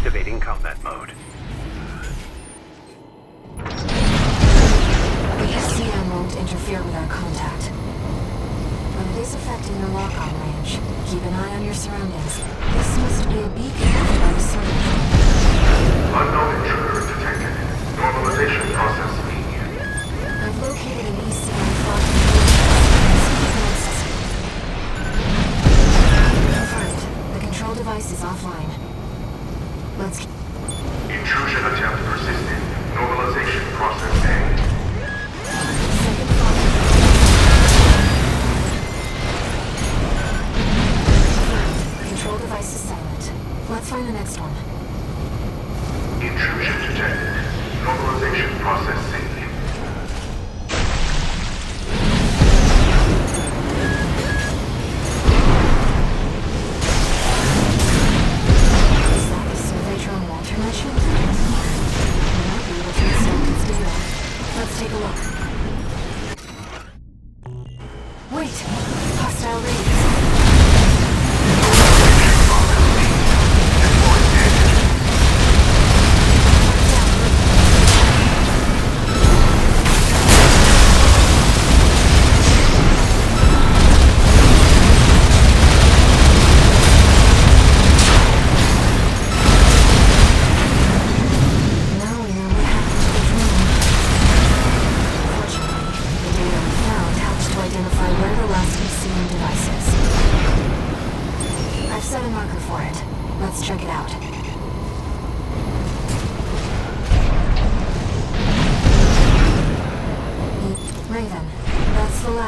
Activating combat mode. The ECM won't interfere with our contact. But it is affecting your lock-on range. Keep an eye on your surroundings. This must be a beacon left by the surge. Unknown intruder detected. Normalization process B. I've located an ECM fog control Confirmed. The control device is offline. Let's. Intrusion attempt persisted. Normalization process A. Second fog Confirmed. Control device is silent. Let's find the next one. Intrusion detected. Normalization process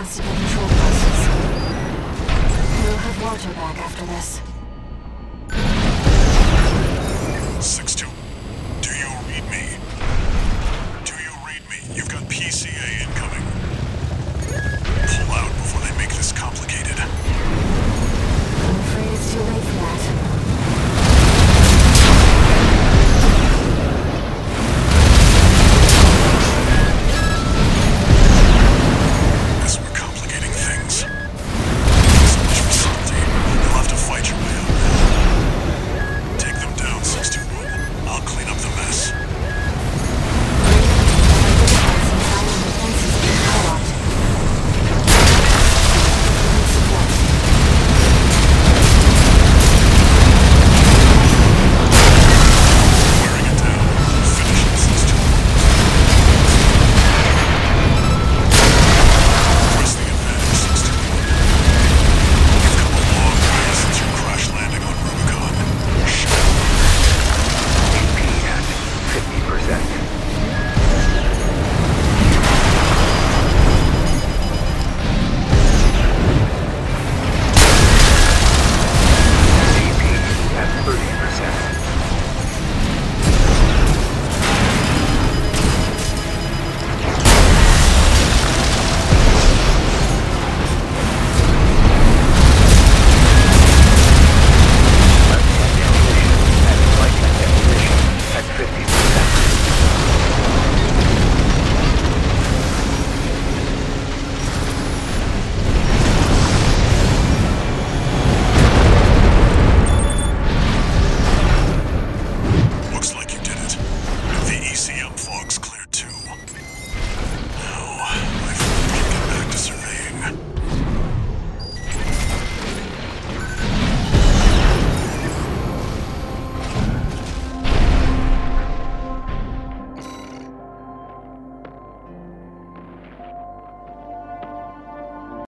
We'll have Walter back after this. Success.